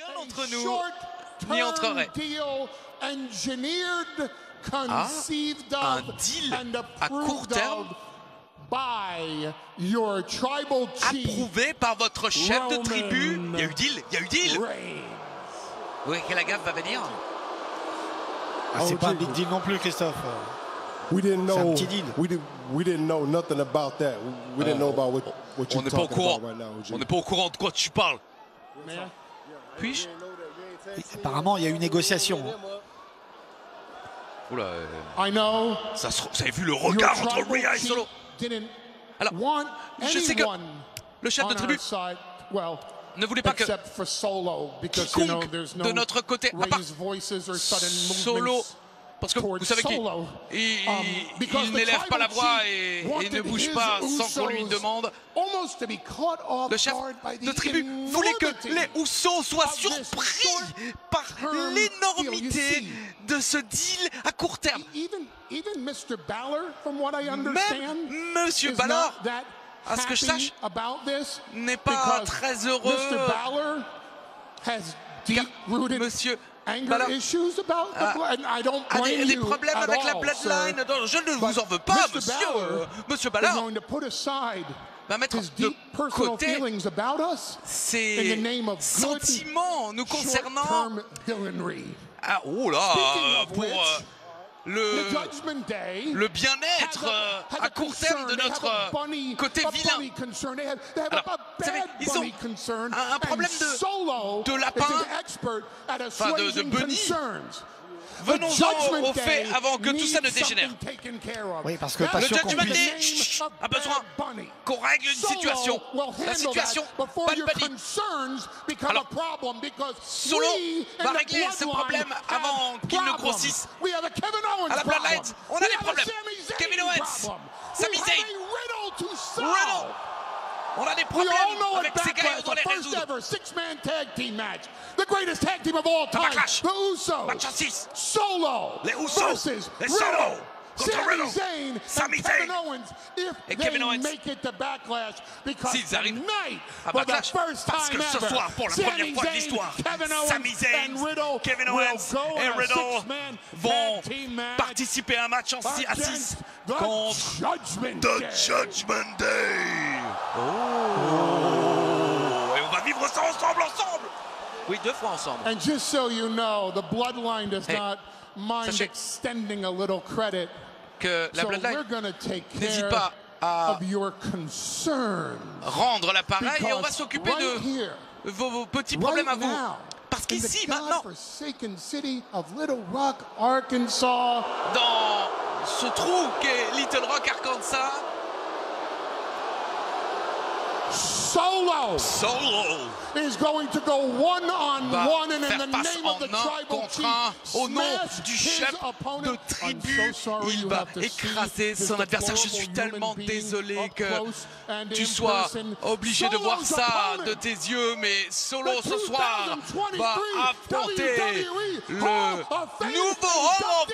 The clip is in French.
Aucun d'entre nous n'y entrerait. Ah, un deal à court terme approuvé par votre chef de tribu. Il y a eu deal, il y a eu deal. Oui, quelle gaffe va venir ah, C'est pas un big deal non plus, Christophe. We didn't know. un petit deal. We, did, we didn't know nothing about that. We didn't know about what, what On you're n'est pas au talking courant. about right now. OG. On n'est pas au courant de quoi tu parles. Puis-je Apparemment, il y a eu négociation. hein. Oula, euh, I know ça se- vous avez vu le regard your entre Rhea et chief Solo didn't Alors, je sais que le chef de on tribu our side, well, ne voulait pas que except for Solo, because you know quiconque there's no de notre côté, à part raised voices or sudden Solo, parce que vous savez qu'il Um, n'élève pas la voix et, et ne bouge pas sans qu'on lui demande. Le chef guard by the de tribu voulait que les Usos soient surpris par l'énormité de ce deal à court terme. Understand, Même Monsieur that à ce que je sache, n'est pas très heureux. Monsieur anger Balor issues about the a- blood, and I don't a blame des, des problèmes avec la all, bloodline. Non, je ne vous en veux pas, Mr. monsieur. Balor Monsieur is Balor going to put aside va mettre his de deep personal côté feelings about us in ses sentiments nous concernant. Ah, oh là, pour euh, le, Judgment Day le bien-être euh, à court terme de notre euh, côté vilain. Alors, vous savez, ils ont un- un problème de- Solo de lapin, an expert at enfin, de- de bunny. concerns. The Venons-en Judgment au fait Day avant que tout ça ne dégénère. something taken care of. Oui, parce que pas Le sûr qu'on puisse- a besoin qu'on règle une situation. La situation, pas become Alors, a problem because Solo va régler ce problème avant qu'il ne grossisse. À la. Bloodline, on a des problèmes. Kevin Owens. Sami Zayn. riddle. Riddle. On a des problèmes avec ces gars on doit les first résoudre. ever six-man tag team match, the greatest tag team of all time, the Usos, Match en six. Solo Les Usos. versus Les Riddle, Solo contre Sami Zayn Sami and Kevin Zayn. Owens if Et they Kevin Owens. make it to Backlash because S'ils arrivent tonight, à for the Backlash, first parce time que ce ever, soir, pour la Sami première fois de Zayn, l'histoire, Kevin Owens Sami Zayn, and Riddle Kevin will Owens et in a Riddle vont match participer à un match en six- à 6 the contre Judgment The Day. Judgment Day. Oh. Et on va vivre ça ensemble, ensemble. Oui, deux fois ensemble. And just so you know, the bloodline does Hey, not mind sachez- extending a little credit. Que la Bloodline n'hésite pas à rendre l'appareil et on va s'occuper de vos, vos petits problèmes à vous. Parce qu'ici, maintenant, dans ce trou qu'est Little Rock, Arkansas, Solo. Solo. Is going to go one on va one, and in the name of the tribal chief, au nom du chef de tribu. So Il va écraser son adversaire. Je suis tellement désolé que tu sois obligé de voir ça de tes yeux, mais Solo ce soir 2023 va affronter WWE le Hall of Fame nouveau Hall